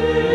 Amen.